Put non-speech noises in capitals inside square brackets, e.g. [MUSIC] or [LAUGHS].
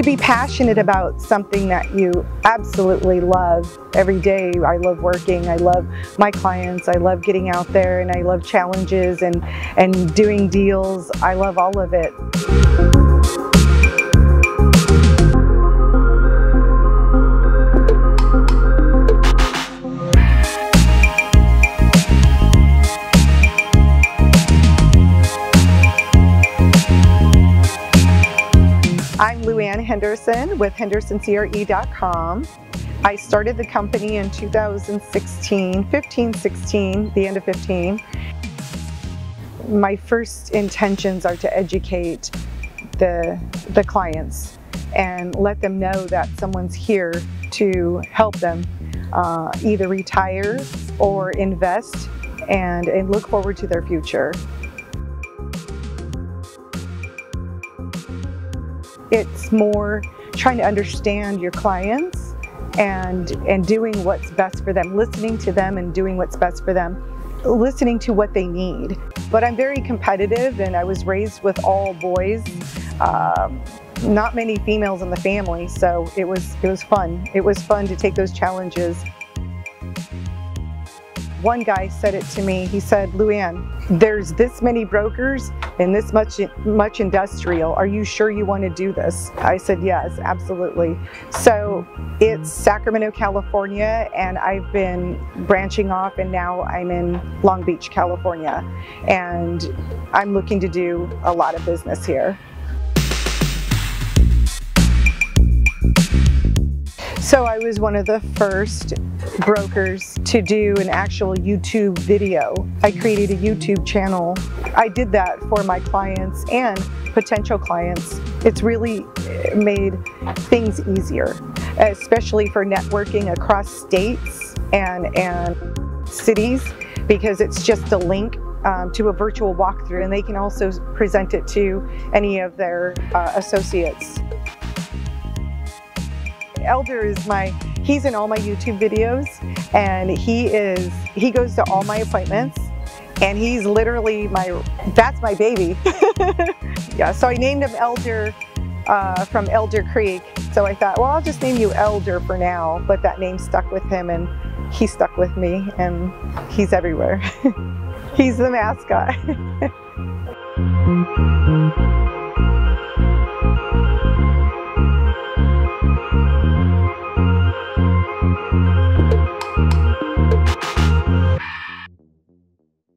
to be passionate about something that you absolutely love every day. I love working, I love my clients, I love getting out there and I love challenges and, and doing deals. I love all of it. I'm Lu Ann Henderson with HendersonCRE.com. I started the company in 2016, 15, 16, the end of 15. My first intentions are to educate the, the clients and let them know that someone's here to help them uh, either retire or invest and, and look forward to their future. It's more trying to understand your clients and, and doing what's best for them, listening to them and doing what's best for them, listening to what they need. But I'm very competitive and I was raised with all boys. Um, not many females in the family, so it was it was fun. It was fun to take those challenges. One guy said it to me, he said, Lu Ann, there's this many brokers and this much, much industrial. Are you sure you want to do this? I said, yes, absolutely. So it's Sacramento, California, and I've been branching off and now I'm in Long Beach, California. And I'm looking to do a lot of business here. So I was one of the first brokers to do an actual YouTube video. I created a YouTube channel. I did that for my clients and potential clients. It's really made things easier, especially for networking across states and, and cities because it's just a link um, to a virtual walkthrough and they can also present it to any of their uh, associates. Elder is my, he's in all my YouTube videos and he is, he goes to all my appointments and he's literally my, that's my baby. [LAUGHS] yeah, so I named him Elder uh, from Elder Creek. So I thought, well, I'll just name you Elder for now, but that name stuck with him and he stuck with me and he's everywhere. [LAUGHS] he's the mascot. [LAUGHS]